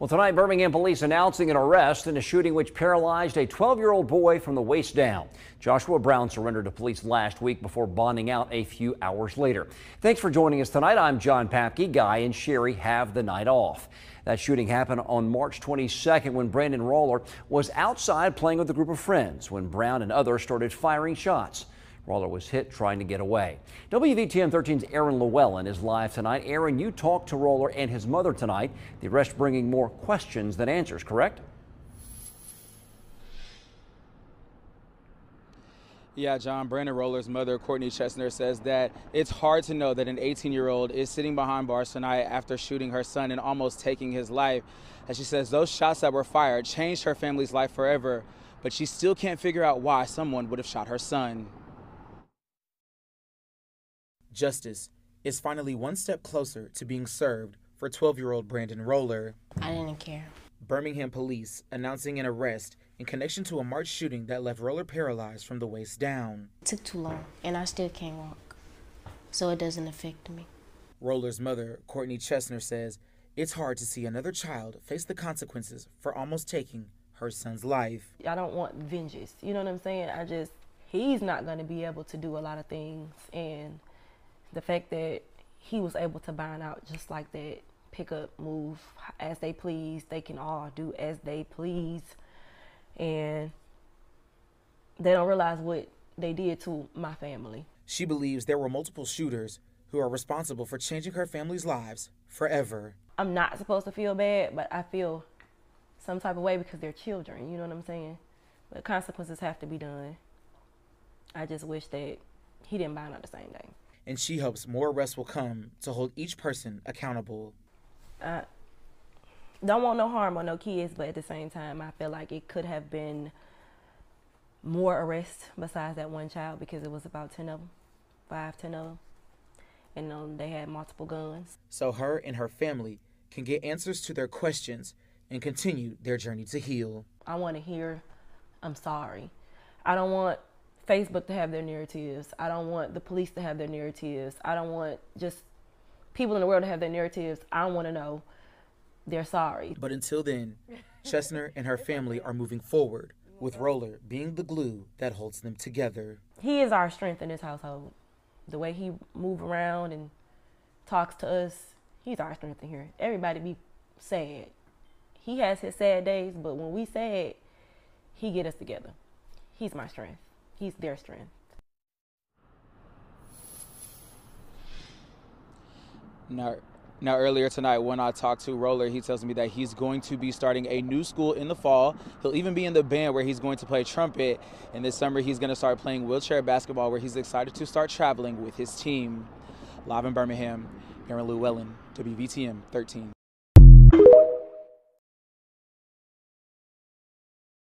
Well, tonight, Birmingham police announcing an arrest in a shooting which paralyzed a 12 year old boy from the waist down. Joshua Brown surrendered to police last week before bonding out a few hours later. Thanks for joining us tonight. I'm John Papke. Guy and Sherry have the night off. That shooting happened on March 22nd when Brandon Roller was outside playing with a group of friends when Brown and others started firing shots. Roller was hit trying to get away. WVTM 13's Aaron Llewellyn is live tonight. Aaron, you talked to Roller and his mother tonight. The arrest bringing more questions than answers, correct? Yeah, John Brandon Roller's mother, Courtney Chesner, says that it's hard to know that an 18 year old is sitting behind bars tonight after shooting her son and almost taking his life. As she says, those shots that were fired changed her family's life forever, but she still can't figure out why someone would have shot her son. Justice is finally one step closer to being served for 12 year old Brandon Roller. I didn't care. Birmingham police announcing an arrest in connection to a March shooting that left Roller paralyzed from the waist down. It took too long, and I still can't walk, so it doesn't affect me. Roller's mother, Courtney Chesner, says it's hard to see another child face the consequences for almost taking her son's life. I don't want vengeance. You know what I'm saying? I just, he's not going to be able to do a lot of things, and the fact that he was able to bind out just like that, pick up, move as they please. They can all do as they please. And they don't realize what they did to my family. She believes there were multiple shooters who are responsible for changing her family's lives forever. I'm not supposed to feel bad, but I feel some type of way because they're children. You know what I'm saying? But consequences have to be done. I just wish that he didn't bind out the same day and she hopes more arrests will come to hold each person accountable. I don't want no harm on no kids, but at the same time, I feel like it could have been more arrests besides that one child because it was about 10 of them, five, 10 of them. And um, they had multiple guns. So her and her family can get answers to their questions and continue their journey to heal. I want to hear, I'm sorry. I don't want Facebook to have their narratives. I don't want the police to have their narratives. I don't want just people in the world to have their narratives. I want to know they're sorry. But until then, Chesner and her family are moving forward, with Roller being the glue that holds them together. He is our strength in this household. The way he move around and talks to us, he's our strength in here. Everybody be sad. He has his sad days, but when we sad, he get us together. He's my strength. He's their strength. Now, now earlier tonight when I talked to Roller, he tells me that he's going to be starting a new school in the fall. He'll even be in the band where he's going to play trumpet. And this summer he's going to start playing wheelchair basketball where he's excited to start traveling with his team. Live in Birmingham, Aaron Llewellyn, WVTM 13.